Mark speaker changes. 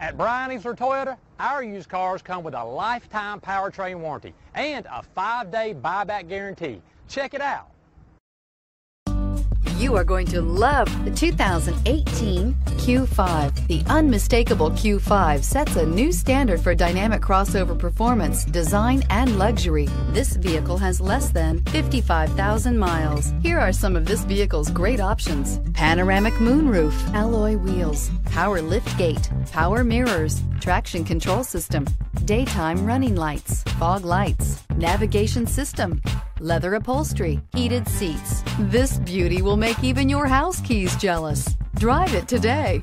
Speaker 1: At Bryan Easler Toyota, our used cars come with a lifetime powertrain warranty and a five-day buyback guarantee. Check it out.
Speaker 2: You are going to love the 2018 Q5. The unmistakable Q5 sets a new standard for dynamic crossover performance, design, and luxury. This vehicle has less than 55,000 miles. Here are some of this vehicle's great options. Panoramic moonroof, alloy wheels, power lift gate, power mirrors, traction control system, daytime running lights, fog lights, navigation system, leather upholstery, heated seats. This beauty will make even your house keys jealous. Drive it today.